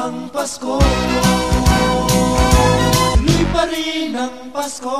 ang Pasko. Muli pa rin ang Pasko.